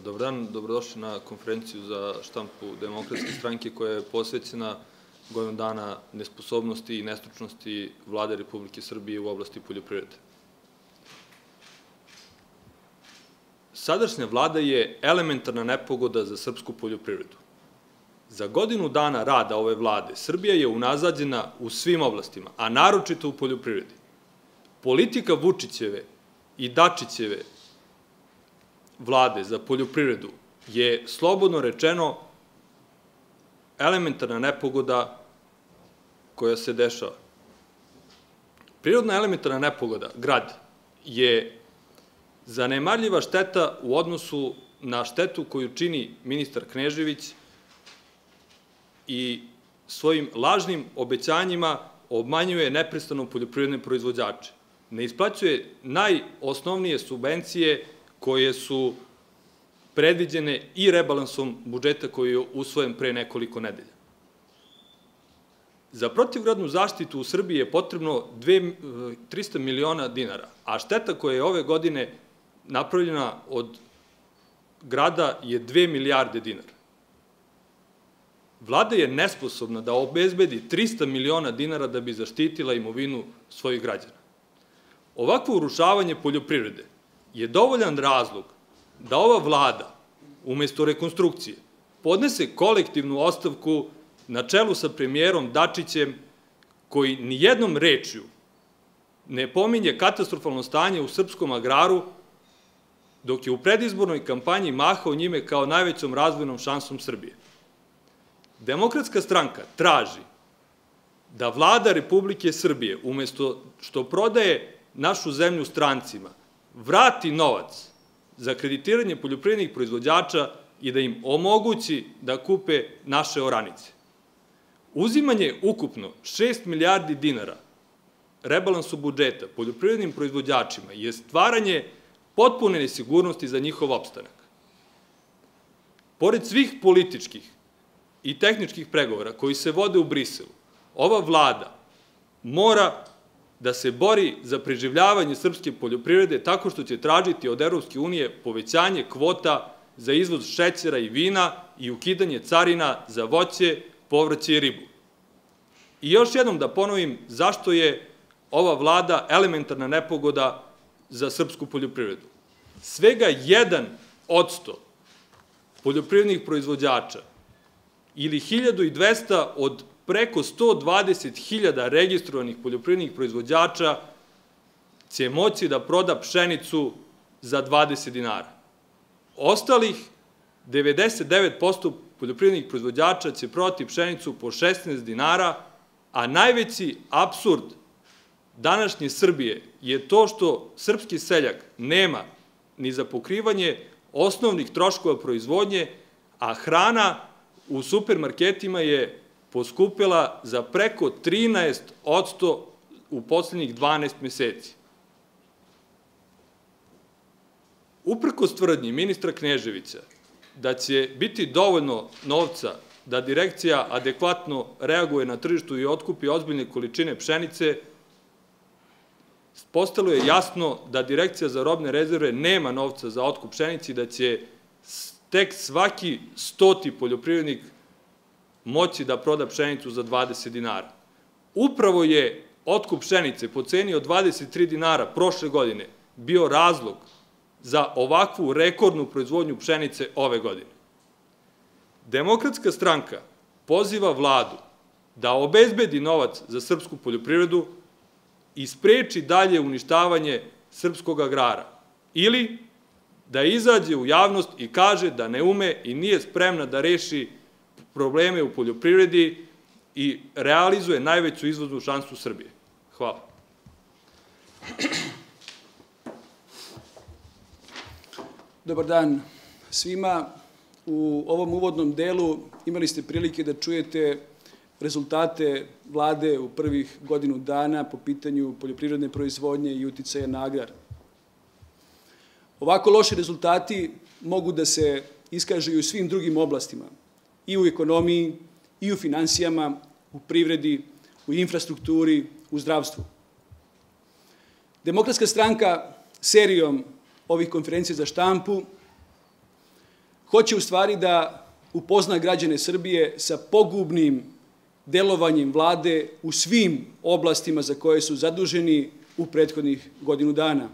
Dobar dan, dobrodošli na konferenciju za štampu demokratske stranke koja je posvećena godinu dana nesposobnosti i nestručnosti vlade Republike Srbije u oblasti poljoprivrede. Sadašnja vlada je elementarna nepogoda za srpsku poljoprivredu. Za godinu dana rada ove vlade Srbija je unazađena u svim oblastima, a naročito u poljoprivredi. Politika Vučićeve i Dačićeve vlade za poljoprivredu je slobodno rečeno elementarna nepogoda koja se dešava. Prirodna elementarna nepogoda, grad, je zanemarljiva šteta u odnosu na štetu koju čini ministar Knežević i svojim lažnim obećanjima obmanjuje neprestano poljoprivredne proizvođače. Ne isplaćuje najosnovnije subvencije koje su predviđene i rebalansom budžeta koji je usvojen pre nekoliko nedelja. Za protivgradnu zaštitu u Srbiji je potrebno 300 miliona dinara, a šteta koja je ove godine napravljena od grada je 2 milijarde dinara. Vlada je nesposobna da obezbedi 300 miliona dinara da bi zaštitila imovinu svojih građana. Ovakvo urušavanje poljoprivrede je dovoljan razlog da ova vlada, umesto rekonstrukcije, podnese kolektivnu ostavku na čelu sa premijerom Dačićem, koji nijednom rečju ne pominje katastrofalno stanje u srpskom agraru, dok je u predizbornoj kampanji mahao njime kao najvećom razvojnom šansom Srbije. Demokratska stranka traži da vlada Republike Srbije, umesto što prodaje našu zemlju strancima, vrati novac za kreditiranje poljoprivrednih proizvođača i da im omogući da kupe naše oranice. Uzimanje ukupno 6 milijardi dinara rebalansu budžeta poljoprivrednim proizvođačima je stvaranje potpune nesigurnosti za njihov opstanak. Pored svih političkih i tehničkih pregovora koji se vode u Briselu, ova vlada mora da se bori za preživljavanje srpske poljoprivrede tako što će tražiti od Europske unije povećanje kvota za izvoz šećera i vina i ukidanje carina za voće, povrće i ribu. I još jednom da ponovim zašto je ova vlada elementarna nepogoda za srpsku poljoprivredu. Svega 1 od 100 poljoprivrednih proizvođača ili 1200 od preko 120.000 registrovanih poljoprivrednih proizvođača će moći da proda pšenicu za 20 dinara. Ostalih 99% poljoprivrednih proizvođača će prodati pšenicu po 16 dinara, a najveći absurd današnje Srbije je to što srpski seljak nema ni za pokrivanje osnovnih troškova proizvodnje, a hrana u supermarketima je poskupila za preko 13% u poslednjih 12 meseci. Uprko stvrdnji ministra Kneževića da će biti dovoljno novca da direkcija adekvatno reaguje na tržištu i otkupi ozbiljne količine pšenice, postalo je jasno da direkcija za robne rezerve nema novca za otkup pšenici i da će tek svaki stoti poljoprivrednik moći da proda pšenicu za 20 dinara. Upravo je otkup pšenice po ceni od 23 dinara prošle godine bio razlog za ovakvu rekordnu proizvodnju pšenice ove godine. Demokratska stranka poziva vladu da obezbedi novac za srpsku poljoprivredu i spreči dalje uništavanje srpskog agrara ili da izađe u javnost i kaže da ne ume i nije spremna da reši probleme u poljoprivredi i realizuje najveću izvoznu šansu Srbije. Hvala. Dobar dan svima. U ovom uvodnom delu imali ste prilike da čujete rezultate vlade u prvih godinu dana po pitanju poljoprivredne proizvodnje i uticaja na agrar. Ovako loši rezultati mogu da se iskažu i u svim drugim oblastima – i u ekonomiji, i u financijama, u privredi, u infrastrukturi, u zdravstvu. Demokratska stranka serijom ovih konferencija za štampu hoće u stvari da upozna građane Srbije sa pogubnim delovanjem vlade u svim oblastima za koje su zaduženi u prethodnih godinu dana.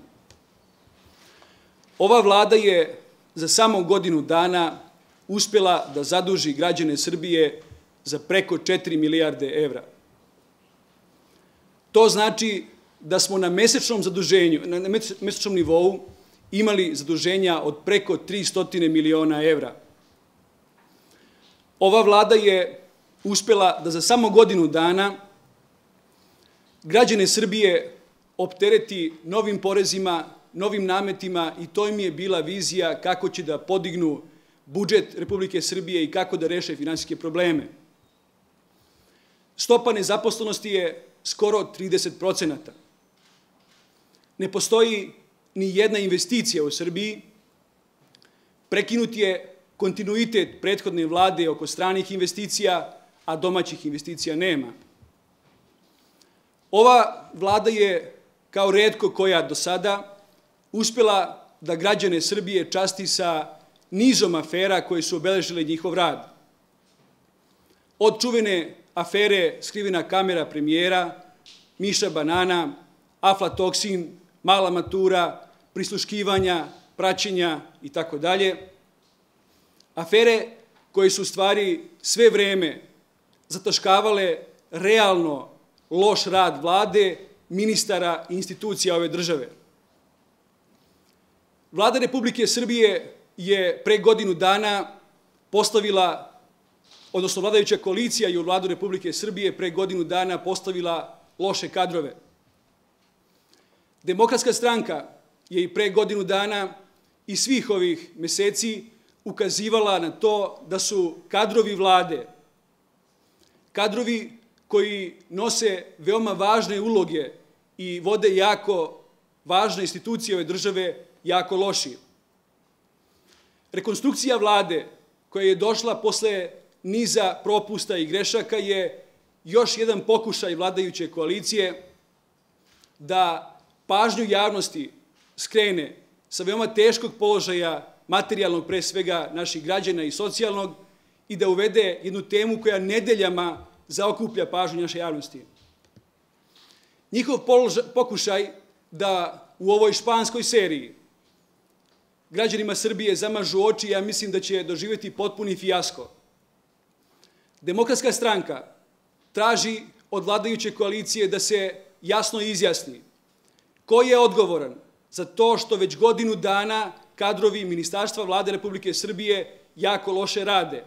Ova vlada je za samo godinu dana uspela da zaduži građane Srbije za preko 4 milijarde evra. To znači da smo na mesečnom zaduženju, na mesečnom nivou imali zaduženja od preko 300 miliona evra. Ova vlada je uspela da za samo godinu dana građane Srbije optereti novim porezima, novim nametima i to im je bila vizija kako će da podignu budžet Republike Srbije i kako da reše finansijske probleme. Stopa nezaposlenosti je skoro 30 Ne postoji ni jedna investicija u Srbiji, prekinut je kontinuitet prethodne vlade oko stranih investicija, a domaćih investicija nema. Ova vlada je, kao redko koja do sada, uspela da građane Srbije časti sa nizom afera koje su obeležile njihov rad. Od čuvene afere skrivena kamera premijera, Miša Banana, aflatoksin, mala matura, prisluškivanja, praćenja i tako dalje. Afere koje su stvari sve vreme zataškavale realno loš rad vlade, ministara i institucija ove države. Vlada Republike Srbije je pre godinu dana postavila, odnosno vladajuća koalicija i u vladu Republike Srbije pre godinu dana postavila loše kadrove. Demokratska stranka je i pre godinu dana i svih ovih meseci ukazivala na to da su kadrovi vlade, kadrovi koji nose veoma važne uloge i vode jako važne institucije ove države jako loši. Rekonstrukcija vlade koja je došla posle niza propusta i grešaka je još jedan pokušaj vladajuće koalicije da pažnju javnosti skrene sa veoma teškog položaja materijalnog pre svega naših građana i socijalnog i da uvede jednu temu koja nedeljama zaokuplja pažnju naše javnosti. Njihov pokušaj da u ovoj španskoj seriji građanima Srbije zamažu oči, ja mislim da će doživjeti potpuni fijasko. Demokratska stranka traži od vladajuće koalicije da se jasno izjasni ko je odgovoran za to što već godinu dana kadrovi Ministarstva vlade Republike Srbije jako loše rade.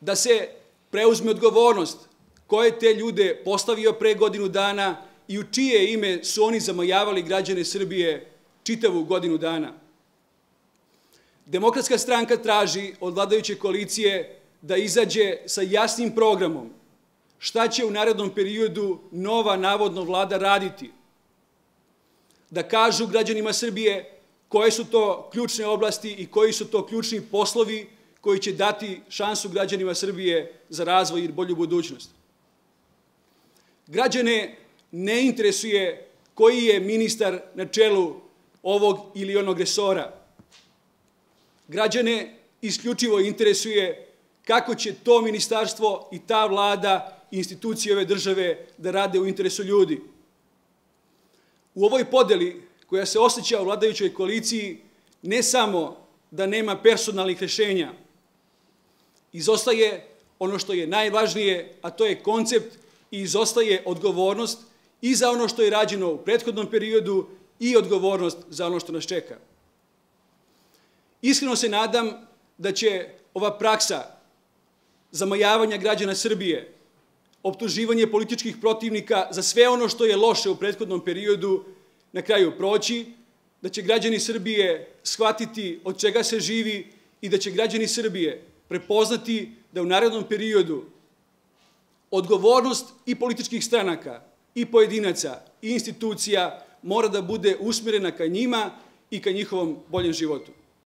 Da se preuzme odgovornost ko je te ljude postavio pre godinu dana i u čije ime su oni zamajavali građane Srbije čitavu godinu dana. Demokratska stranka traži od vladajuće koalicije da izađe sa jasnim programom šta će u narednom periodu nova navodno vlada raditi. Da kažu građanima Srbije koje su to ključne oblasti i koji su to ključni poslovi koji će dati šansu građanima Srbije za razvoj i bolju budućnost. Građane ne interesuje koji je ministar na čelu ovog ili onog resora. Građane isključivo interesuje kako će to ministarstvo i ta vlada i institucije ove države da rade u interesu ljudi. U ovoj podeli koja se osjeća u vladajućoj koaliciji ne samo da nema personalnih rešenja, izostaje ono što je najvažnije, a to je koncept i izostaje odgovornost i za ono što je rađeno u prethodnom periodu i odgovornost za ono što nas čeka. Iskreno se nadam da će ova praksa zamajavanja građana Srbije, optuživanje političkih protivnika za sve ono što je loše u prethodnom periodu na kraju proći, da će građani Srbije shvatiti od čega se živi i da će građani Srbije prepoznati da u narednom periodu odgovornost i političkih stranaka, i pojedinaca, i institucija mora da bude usmjerena ka njima i ka njihovom boljem životu.